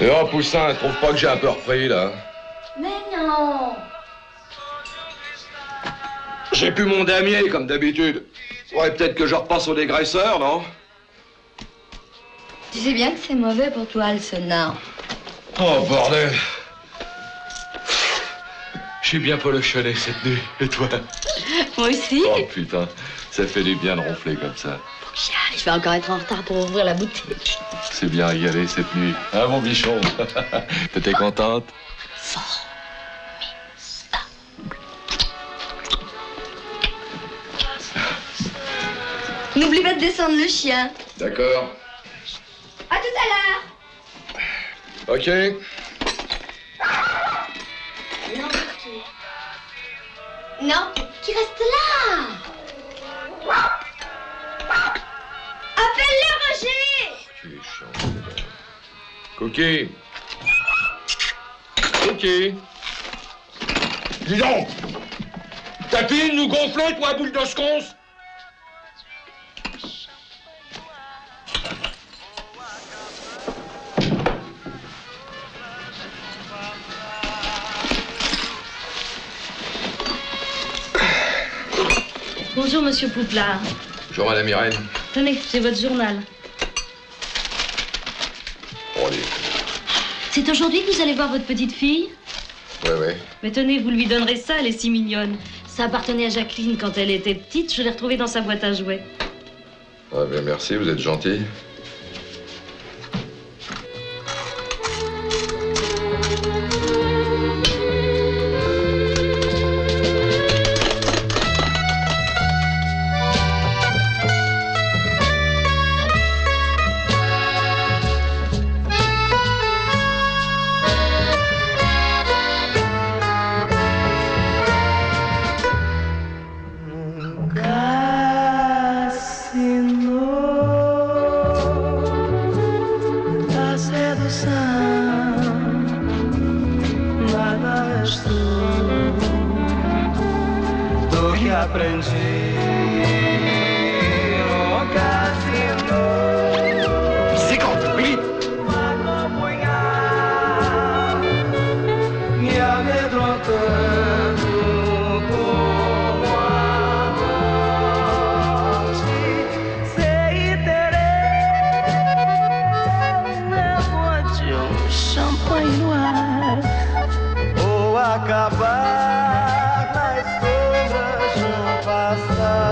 Et oh, Poussin, trouve pas que j'ai un peu repris, là Mais non J'ai plus mon damier, comme d'habitude. Ouais, peut-être que je repasse au dégraisseur, non? Tu sais bien que c'est mauvais pour toi, le sonore. Oh, bordel Je suis bien pas le chalet cette nuit. Et toi? Moi aussi. Oh, putain, ça fait du bien de ronfler comme ça. Je vais encore être en retard pour ouvrir la boutique. C'est bien régalé cette nuit. Hein, mon bichon T'étais contente? N'oublie pas de descendre le chien. D'accord. À tout à l'heure. Ok. Non, qui reste là? Appelle-le, Roger. Tu es chiant. Cookie. Cookie. Dis donc Tapine, nous gonfler, toi, boule de sconce Bonjour, monsieur Pouplard. Bonjour, madame Irène. Tenez, c'est votre journal. Allez. C'est aujourd'hui que vous allez voir votre petite fille Ouais, ouais. Mais tenez, vous lui donnerez ça, elle est si mignonne. Ça appartenait à Jacqueline quand elle était petite, je l'ai retrouvée dans sa boîte à jouets. Ah, bien, merci, vous êtes gentil. Que aprendi. No cassino acompanhar me amedrontando a de um ou acabar rasa